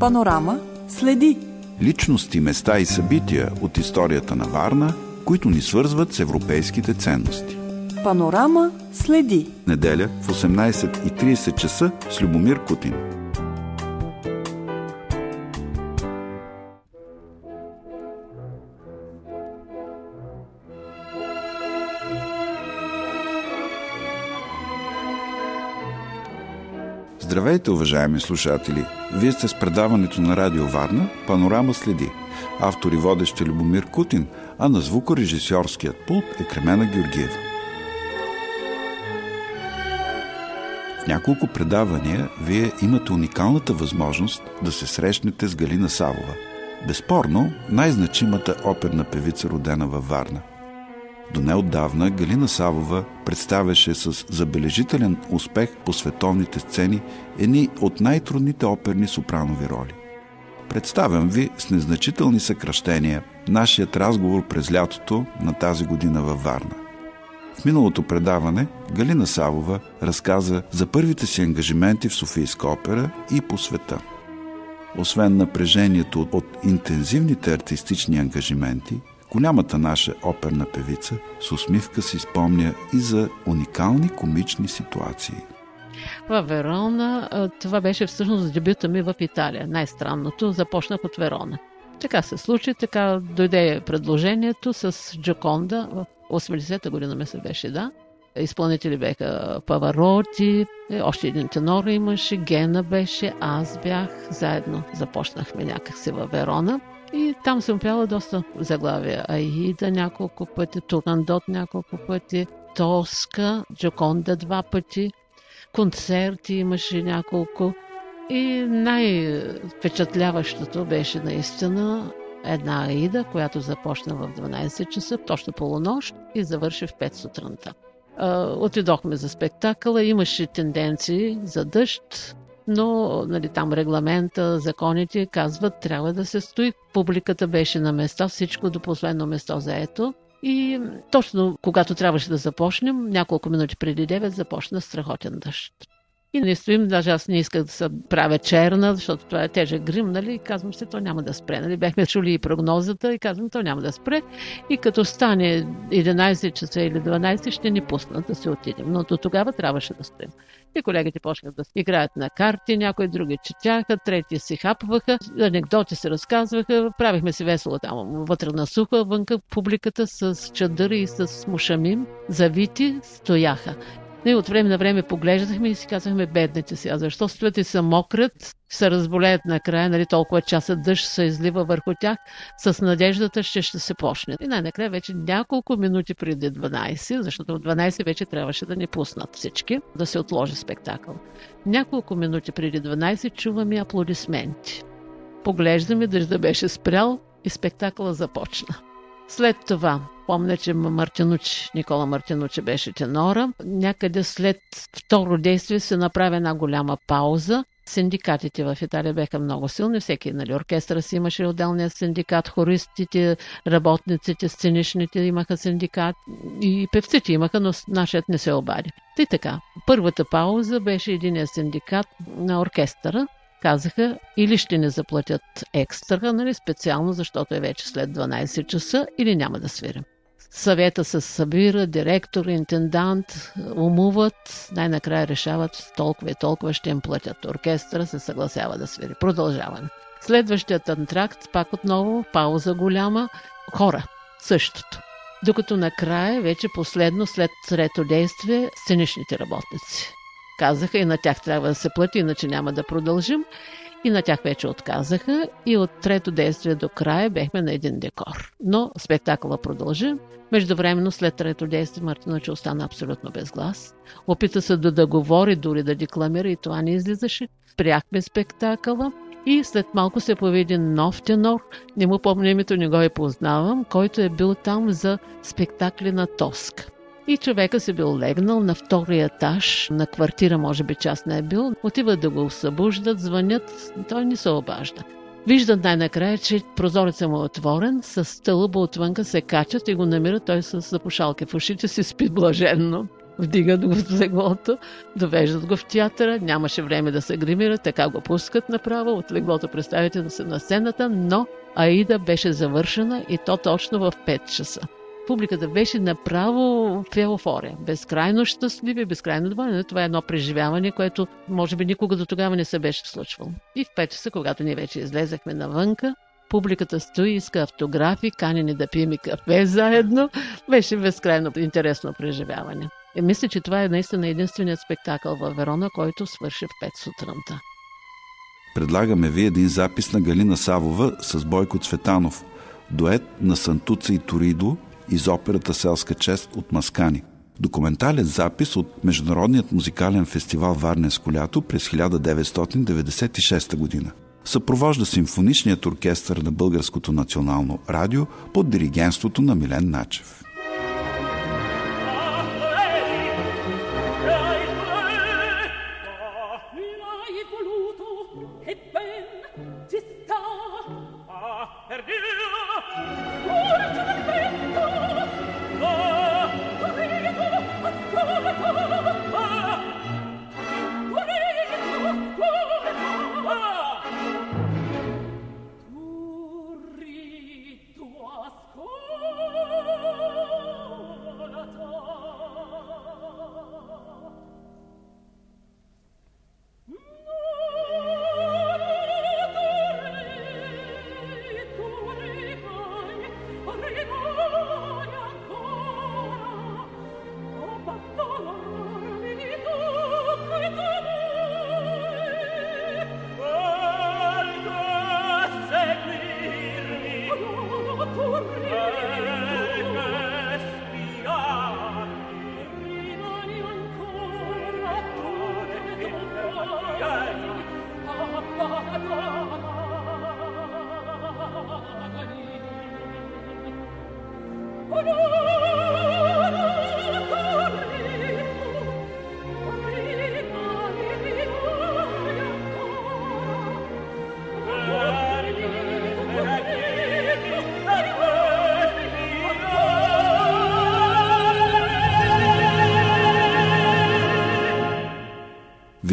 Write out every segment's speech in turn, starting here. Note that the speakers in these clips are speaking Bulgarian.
Панорама следи личности, места и събития от историята на Варна, които ни свързват с европейските ценности. Панорама следи. Неделя в 18.30 часа с Любомир Кутин. Здравейте, уважаеми слушатели! Вие сте с предаването на Радио Варна «Панорама следи». Автор и водещ е Любомир Кутин, а на звукорежисьорският пулт е Кремена Георгиева. В няколко предавания вие имате уникалната възможност да се срещнете с Галина Савова. Безспорно, най-значимата оперна певица родена във Варна – до неотдавна Галина Савова представяше с забележителен успех по световните сцени едни от най-трудните оперни сопранови роли. Представям ви с незначителни съкръщения нашият разговор през лятото на тази година във Варна. В миналото предаване Галина Савова разказа за първите си ангажименти в Софийска опера и по света. Освен напрежението от интензивните артистични ангажименти – Голямата наша оперна певица с усмивка си спомня и за уникални комични ситуации. В Верона това беше всъщност дебюта ми в Италия. Най-странното започнах от Верона. Така се случи, така дойде предложението с Джоконда в 80-та година ме се беше, да. Изпълнители беха Павароти, още един тенор имаше, Гена беше, аз бях, заедно започнахме някакси във Верона. И там съм пяла доста заглавия. Аида няколко пъти, Турандот няколко пъти, Тоска, Джоконда два пъти, концерти имаше няколко. И най-впечатляващото беше наистина една Аида, която започна в 12 часа, точно полунощ и завърши в 5 сутринта. Отидохме за спектакъла, имаше тенденции за дъжд, но нали, там регламента, законите казват, трябва да се стои. Публиката беше на места, всичко до последно место заето. И точно когато трябваше да започнем, няколко минути преди 9 започна страхотен дъжд. И не стоим, даже аз не исках да се правя черна, защото това е тежък грим, нали? И казвам се, то няма да спре. Нали? Бяхме чули и прогнозата и казвам, то няма да спре. И като стане 11 часа или 12, ще ни пуснат да се отидем. Но до тогава трябваше да стоим. И колегите почнаха да играят на карти, някои други четяха, трети си хапваха, анекдоти се разказваха, правихме си весело там вътре на суха, вънка публиката с чадъри и с мушамим, завити, стояха. Ние от време на време поглеждахме и си казахме, бедните си, а защо стоят и са мокрят, се разболеят накрая, нали, толкова часа дъжд се излива върху тях, с надеждата, че ще се почне. И най-накрая вече няколко минути преди 12, защото в 12 вече трябваше да ни пуснат всички, да се отложи спектакъл. Няколко минути преди 12 чуваме аплодисменти. Поглеждаме, дъжда беше спрял и спектакъла започна. След това, помня, че Мартинуч, Никола Мартинучи беше тенора, някъде след второ действие се направи една голяма пауза. Синдикатите в Италия бяха много силни, всеки нали, оркестъра си имаше отделния синдикат, хористите, работниците, сценичните имаха синдикат и певците имаха, но нашият не се обади. И така, първата пауза беше единия синдикат на оркестъра, казаха или ще не заплатят екстра, нали, специално, защото е вече след 12 часа, или няма да свирим. Съвета се събира, директор, интендант, умуват, най-накрая решават толкова и толкова ще им платят. Оркестъра се съгласява да свири. Продължаваме. Следващият антракт, пак отново, пауза голяма, хора, същото. Докато накрая, вече последно, след трето действие, сценичните работници казаха и на тях трябва да се плати, иначе няма да продължим. И на тях вече отказаха и от трето действие до края бехме на един декор. Но спектакъла продължи. Междувременно след трето действие Мартинович остана абсолютно без глас. Опита се да, да говори, дори да декламира и това не излизаше. Спряхме спектакъла и след малко се появи един нов тенор, не му помня името, не го и познавам, който е бил там за спектакли на Тоска. И човека си бил легнал на втория етаж на квартира, може би част не е бил. Отиват да го събуждат, звънят, той не се обажда. Виждат най-накрая, че прозорецът му е отворен, с стълба отвънка се качат и го намират той с запушалки в ушите си, спи блаженно. вдигат го в леглото, довеждат го в театъра, нямаше време да се гримира, така го пускат направо, от леглото представите се на сцената, но Аида беше завършена и то точно в 5 часа. Публиката беше направо в еуфория. Безкрайно щастливи, безкрайно доволни. Това е едно преживяване, което може би никога до тогава не се беше случвало. И в 5 часа, когато ние вече излезахме навънка, публиката стои, иска автографи, кани ни да пием и кафе заедно. Беше безкрайно интересно преживяване. И мисля, че това е наистина единственият спектакъл във Верона, който свърши в 5 сутринта. Предлагаме ви един запис на Галина Савова с Бойко Цветанов. Дует на Сантуца и Торидо из операта Селска чест от Маскани. Документален запис от Международният музикален фестивал Варненско лято през 1996 година съпровожда симфоничният оркестър на Българското национално радио под диригенството на Милен Начев.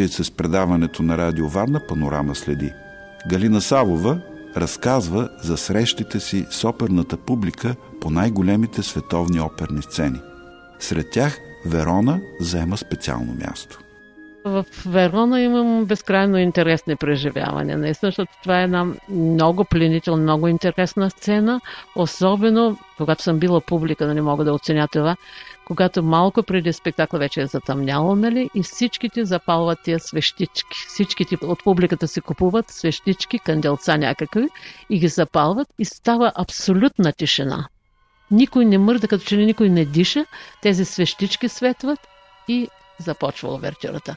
Вие с предаването на Радио Варна Панорама следи. Галина Савова разказва за срещите си с оперната публика по най-големите световни оперни сцени. Сред тях Верона заема специално място. В Верона имам безкрайно интересни преживявания. Наистина, защото това е една много пленителна, много интересна сцена. Особено, когато съм била публика, да не мога да оценя това, когато малко преди спектакъл вече е затъмняло, нали, и всичките запалват тия свещички. Всичките от публиката си купуват свещички, канделца някакви и ги запалват и става абсолютна тишина. Никой не мърда, като че ли никой не диша, тези свещички светват и започва овертюрата.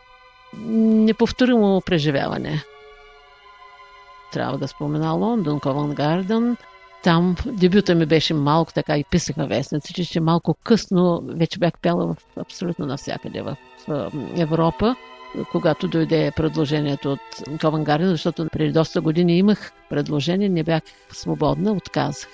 Неповторимо преживяване. Трябва да спомена Лондон, Ковен Гарден, там дебюта ми беше малко така и писаха вестници, че малко късно вече бях пяла в, абсолютно навсякъде в, в Европа когато дойде предложението от Ковен защото преди доста години имах предложение, не бях свободна, отказах.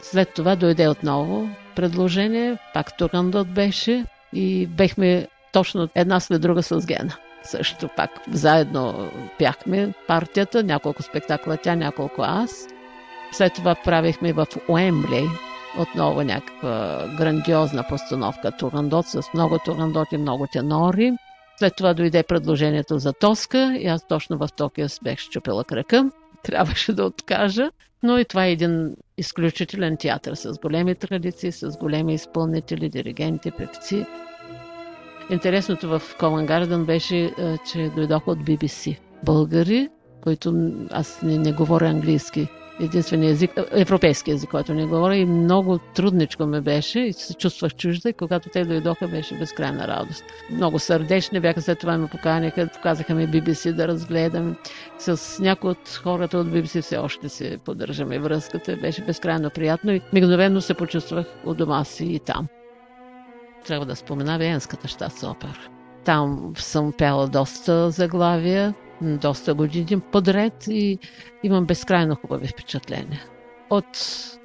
След това дойде отново предложение, пак Турандот беше и бехме точно една след друга с Гена. Също пак заедно бяхме партията, няколко спектакла тя, няколко аз. След това правихме в Уембли отново някаква грандиозна постановка Турандот с много турандот и много тенори. След това дойде предложението за Тоска и аз точно в Токио бех щупила крака. Трябваше да откажа, но и това е един изключителен театър с големи традиции, с големи изпълнители, диригенти, певци. Интересното в Common Garden беше, че дойдоха от BBC. Българи, които аз не, не говоря английски, единствения език, европейски език, който не говоря и много трудничко ми беше и се чувствах чужда и когато те дойдоха беше безкрайна радост. Много сърдечни бяха, след това ме поканяха, показаха ми BBC да разгледам. С някои от хората от BBC все още се поддържаме връзката. Беше безкрайно приятно и мигновено се почувствах у дома си и там. Трябва да спомена Венската щат опера. Там съм пяла доста заглавия, доста години подред и имам безкрайно хубави впечатления. От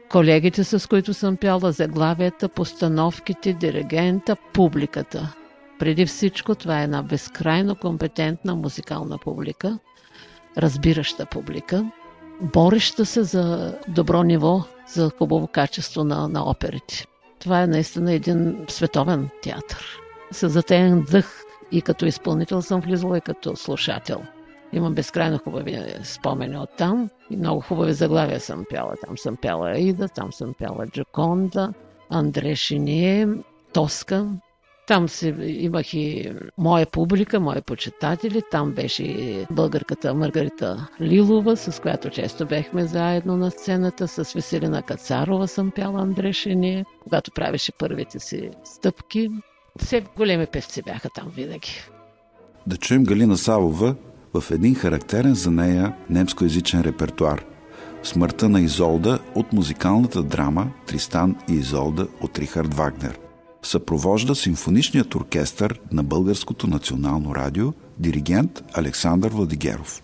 колегите, с които съм пяла, заглавията, постановките, диригента, публиката. Преди всичко това е една безкрайно компетентна музикална публика, разбираща публика, бореща се за добро ниво, за хубаво качество на, на оперите. Това е наистина един световен театър. С затеян дъх и като изпълнител съм влизала и като слушател. Имам безкрайно хубави спомени от там и много хубави заглавия съм пяла. Там съм пяла Аида, там съм пяла Джаконда, Андре Шиние, Тоска. Там си имах и моя публика, мои почитатели. Там беше и българката Маргарита Лилова, с която често бехме заедно на сцената. С Веселина Кацарова съм пяла Андре Шиние, когато правеше първите си стъпки. Все големи певци бяха там винаги. Да чуем Галина Савова в един характерен за нея немскоязичен репертуар – Смъртта на Изолда от музикалната драма Тристан и Изолда от Рихард Вагнер. Съпровожда симфоничният оркестър на Българското национално радио диригент Александър Владигеров.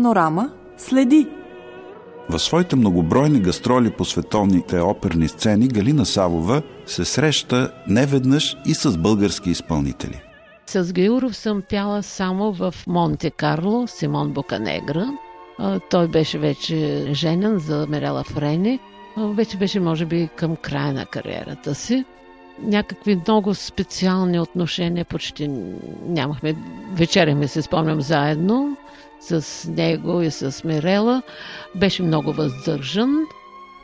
Панорама следи. В своите многобройни гастроли по световните оперни сцени Галина Савова се среща неведнъж и с български изпълнители. С Геуров съм пяла само в Монте Карло, Симон Боканегра. Той беше вече женен за Мерела Френи. Вече беше, може би, към края на кариерата си. Някакви много специални отношения почти нямахме. Вечеряхме се, спомням, заедно с него и с Мирела. Беше много въздържан.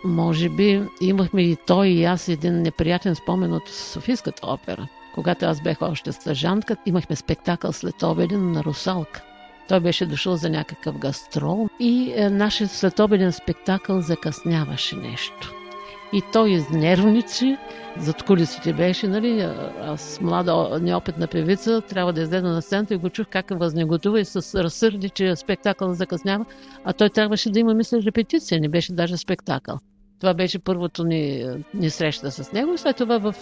Може би имахме и той и аз един неприятен спомен от Софийската опера. Когато аз бях още стъжанка, имахме спектакъл след обеден на Русалка. Той беше дошъл за някакъв гастрол и е, нашия следобеден спектакъл закъсняваше нещо. И той изнервничи, зад кулисите беше, нали, аз млада неопитна певица, трябва да излезе на сцената и го чух как възнеготува и с разсърди, че спектакъл закъснява, а той трябваше да има, мисля, репетиция, не беше даже спектакъл. Това беше първото ни, ни среща с него. След това в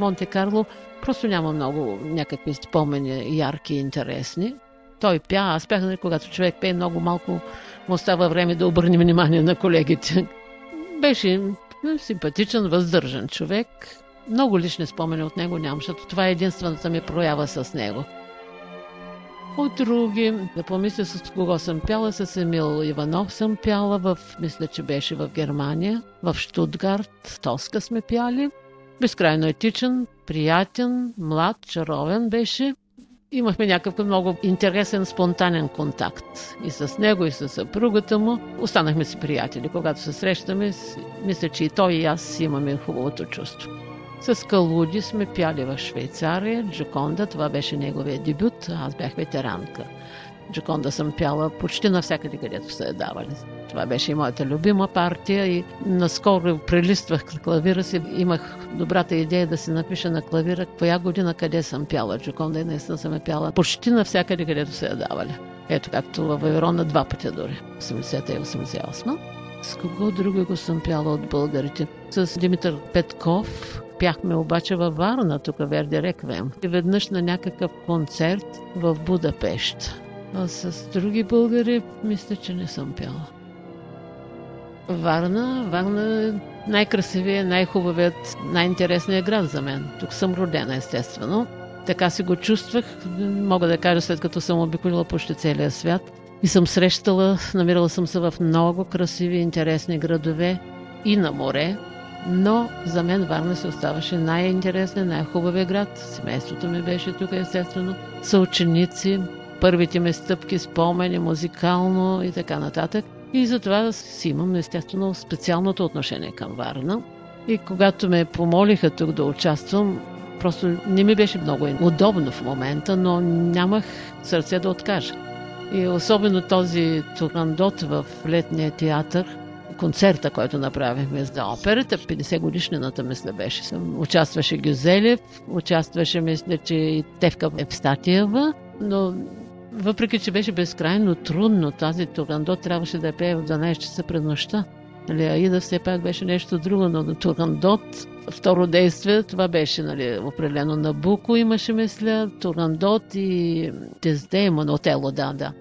Монте Карло просто няма много някакви спомени ярки и интересни. Той пя, аз пях, нали, когато човек пее много малко, му остава време да обърне внимание на колегите. Беше симпатичен, въздържан човек. Много лични спомени от него нямам, защото това е единствената ми проява с него. От други, да помисля с кого съм пяла, с Емил Иванов съм пяла, в, мисля, че беше в Германия, в Штутгарт, Тоска сме пяли. Безкрайно етичен, приятен, млад, чаровен беше. Имахме някакъв много интересен, спонтанен контакт. И с него, и с съпругата му. Останахме си приятели. Когато се срещаме, мисля, че и той и аз имаме хубавото чувство. С Калуди сме пяли в Швейцария, Джоконда, това беше неговия дебют, аз бях ветеранка. Джоконда съм пяла почти навсякъде, където се е давали. Това беше и моята любима партия и наскоро прелиствах клавира си. Имах добрата идея да си напиша на клавира коя година къде съм пяла Джоконда и наистина съм е пяла почти навсякъде, където се е давали. Ето както във Верона два пъти дори, 80 и 88. С кого друго го съм пяла от българите? С Димитър Петков, Пяхме обаче във Варна, тук Верди Реквем. И веднъж на някакъв концерт в Будапешт. А с други българи мисля, че не съм пяла. Варна, Варна е най-красивият, най-хубавият, най-интересният град за мен. Тук съм родена, естествено. Така си го чувствах, мога да кажа, след като съм обиколила почти целия свят. И съм срещала, намирала съм се в много красиви, интересни градове и на море, но за мен Варна се оставаше най-интересен, най-хубавия град. Семейството ми беше тук, естествено. Съученици, първите ми стъпки, спомени, музикално и така нататък. И затова си имам, естествено, специалното отношение към Варна. И когато ме помолиха тук да участвам, просто не ми беше много удобно в момента, но нямах сърце да откажа. И особено този турандот в летния театър – концерта, който направихме за операта, 50 годишнината, мисля, беше. Участваше Гюзелев, участваше, мисля, че и Тевка Евстатиева, но въпреки, че беше безкрайно трудно, тази Турандот трябваше да я пее в 12 часа пред нощта. Нали, Аида все пак беше нещо друго, но Турандот, второ действие, това беше нали, определено на Буко имаше, мисля, Турандот и Тездеймон, Отело, да, да.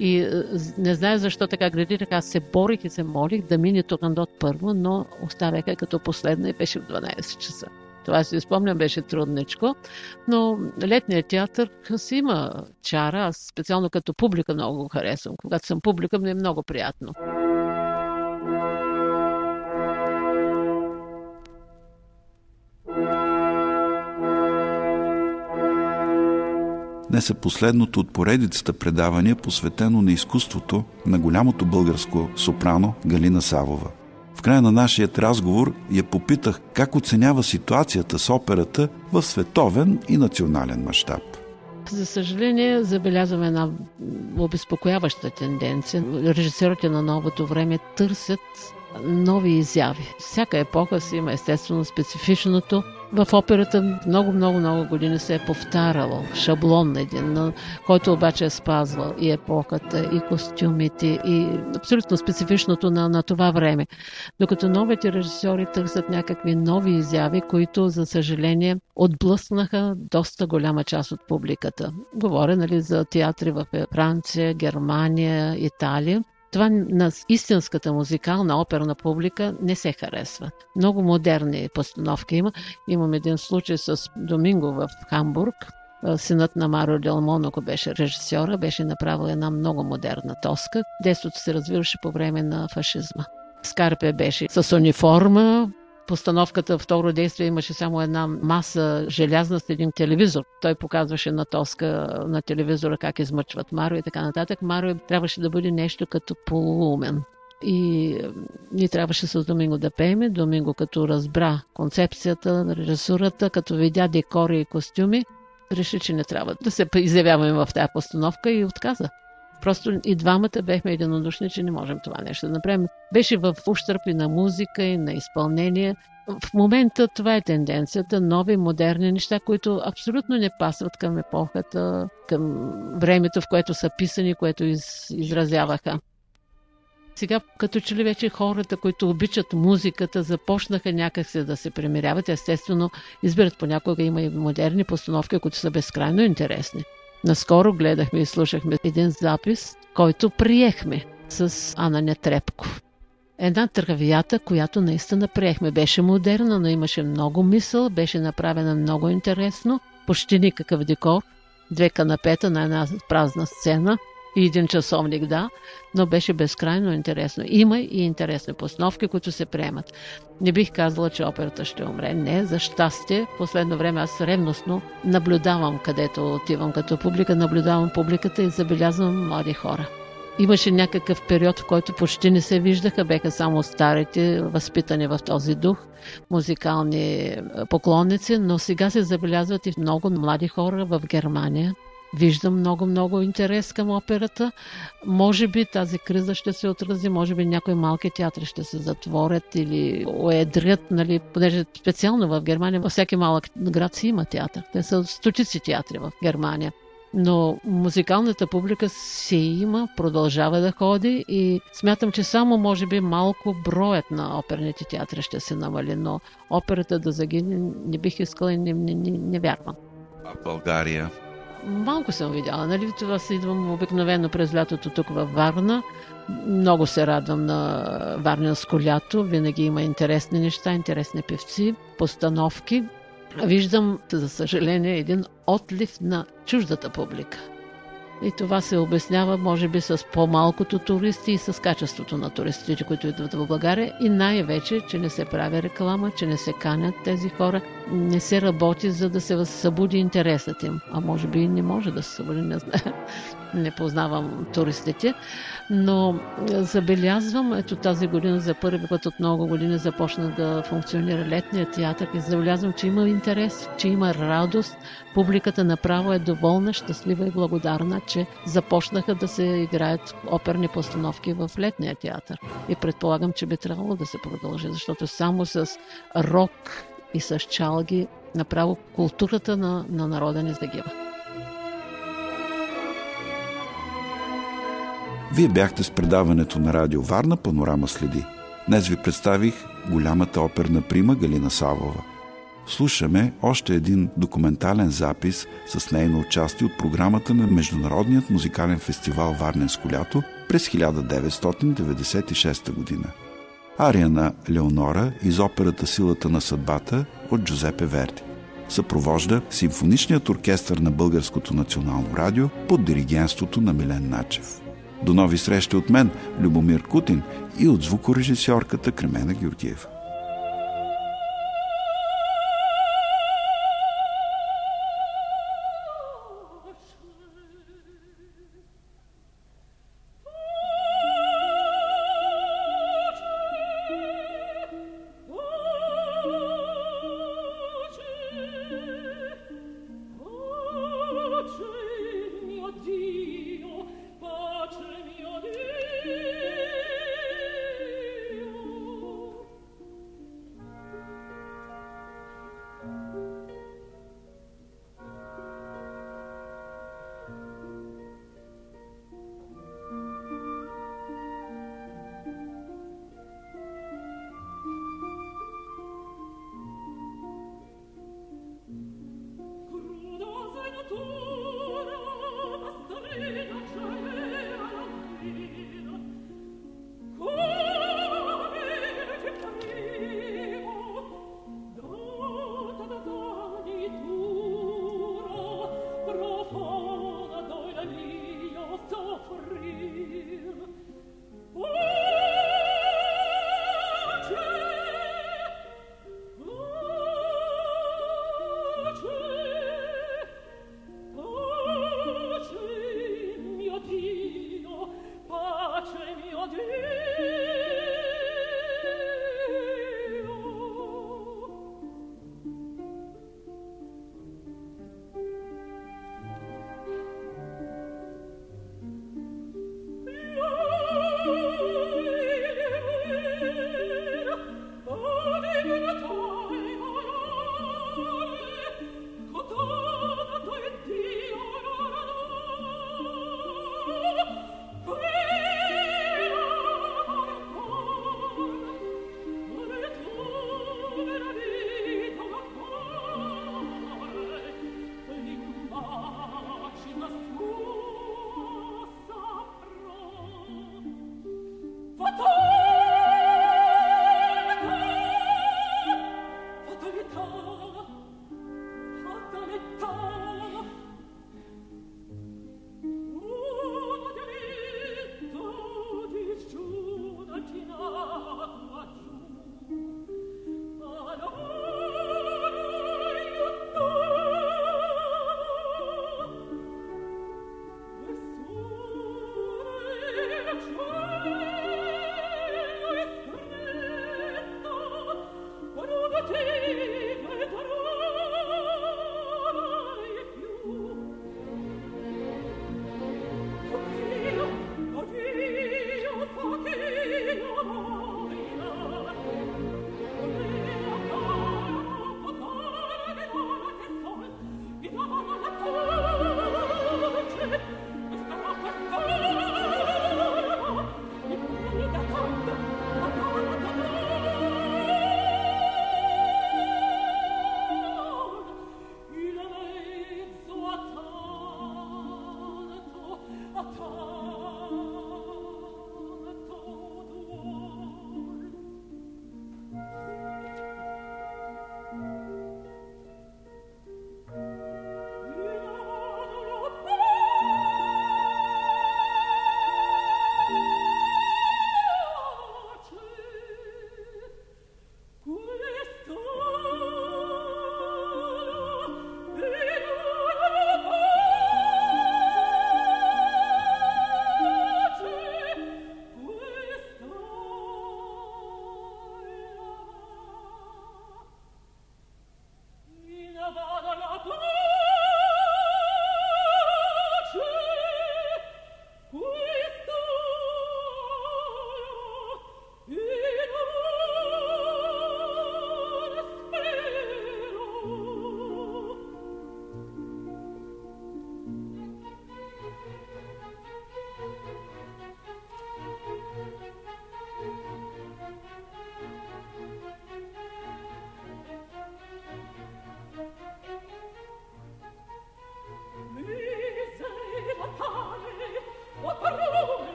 И е, не знае защо така гради, така се борих и се молих да мине Турандот първо, но оставяха като последна и беше в 12 часа. Това си спомням, беше трудничко, но летният театър си има чара. Аз специално като публика много го харесвам. Когато съм публика, ми е много приятно. Днес е последното от поредицата предавания, посветено на изкуството на голямото българско сопрано Галина Савова. В края на нашия разговор я попитах как оценява ситуацията с операта в световен и национален мащаб. За съжаление, забелязваме една обезпокояваща тенденция. Режисерите на новото време търсят нови изяви. Всяка епоха си има естествено специфичното. В операта много, много, много години се е повтаряло шаблон един, който обаче е спазвал и епохата, и костюмите, и абсолютно специфичното на, на това време. Докато новите режисьори търсят някакви нови изяви, които, за съжаление, отблъснаха доста голяма част от публиката. Говоря нали, за театри в Франция, Германия, Италия това на истинската музикална оперна публика не се харесва. Много модерни постановки има. Имам един случай с Доминго в Хамбург. Синът на Маро Делмоно, ако беше режисьора, беше направил една много модерна тоска. Действото се развиваше по време на фашизма. Скарпе беше с униформа, постановката второ действие имаше само една маса желязна с един телевизор. Той показваше на тоска на телевизора как измъчват Маро и така нататък. Маро трябваше да бъде нещо като полуумен. И ние трябваше с Доминго да пееме. Доминго като разбра концепцията, режисурата, като видя декори и костюми, реши, че не трябва да се изявяваме в тази постановка и отказа. Просто и двамата бехме единодушни, че не можем това нещо да направим. Беше в ущърп и на музика, и на изпълнение. В момента това е тенденцията. Нови, модерни неща, които абсолютно не пасват към епохата, към времето, в което са писани, което из, изразяваха. Сега, като че ли вече хората, които обичат музиката, започнаха някакси да се примиряват. Естествено, избират понякога има и модерни постановки, които са безкрайно интересни. Наскоро гледахме и слушахме един запис, който приехме с Ана Нетрепков. Една тървията, която наистина приехме. Беше модерна, но имаше много мисъл, беше направена много интересно, почти никакъв декор, две канапета на една празна сцена – и един часовник, да, но беше безкрайно интересно. Има и интересни постановки, които се приемат. Не бих казала, че операта ще умре. Не, за щастие. Последно време аз ревностно наблюдавам където отивам като публика, наблюдавам публиката и забелязвам млади хора. Имаше някакъв период, в който почти не се виждаха, беха само старите, възпитани в този дух, музикални поклонници, но сега се забелязват и много млади хора в Германия, Виждам много-много интерес към операта. Може би тази криза ще се отрази, може би някои малки театри ще се затворят или уедрят, нали, понеже специално в Германия, във всеки малък град си има театър. Те са стотици театри в Германия. Но музикалната публика си има, продължава да ходи и смятам, че само може би малко броят на оперните театри ще се намали, но операта да загине не бих искала и не, не, не, не вярвам. А България? Малко съм видяла, нали? Това се идвам обикновено през лятото тук във Варна. Много се радвам на Варненско лято. Винаги има интересни неща, интересни певци, постановки. Виждам, за съжаление, един отлив на чуждата публика. И това се обяснява, може би, с по-малкото туристи и с качеството на туристите, които идват в България. И най-вече, че не се прави реклама, че не се канят тези хора, не се работи, за да се събуди интересът им. А може би и не може да се събуди, не. Не познавам туристите. Но забелязвам, ето тази година за първи път от много години започна да функционира летния театър и забелязвам, че има интерес, че има радост. Публиката направо е доволна, щастлива и благодарна, че започнаха да се играят оперни постановки в летния театър. И предполагам, че би трябвало да се продължи, защото само с рок и с чалги направо културата на, на народа не загива. Вие бяхте с предаването на Радио Варна Панорама следи. Днес ви представих голямата оперна прима Галина Савова. Слушаме още един документален запис с нейно участие от програмата на Международният музикален фестивал Варненско лято през 1996 година. Ария на Леонора из операта Силата на съдбата от Джузепе Верди. Съпровожда симфоничният оркестър на Българското национално радио под диригенството на Милен Начев. До нови срещи от мен, Любомир Кутин и от звукорежисьорката Кремена Георгиева.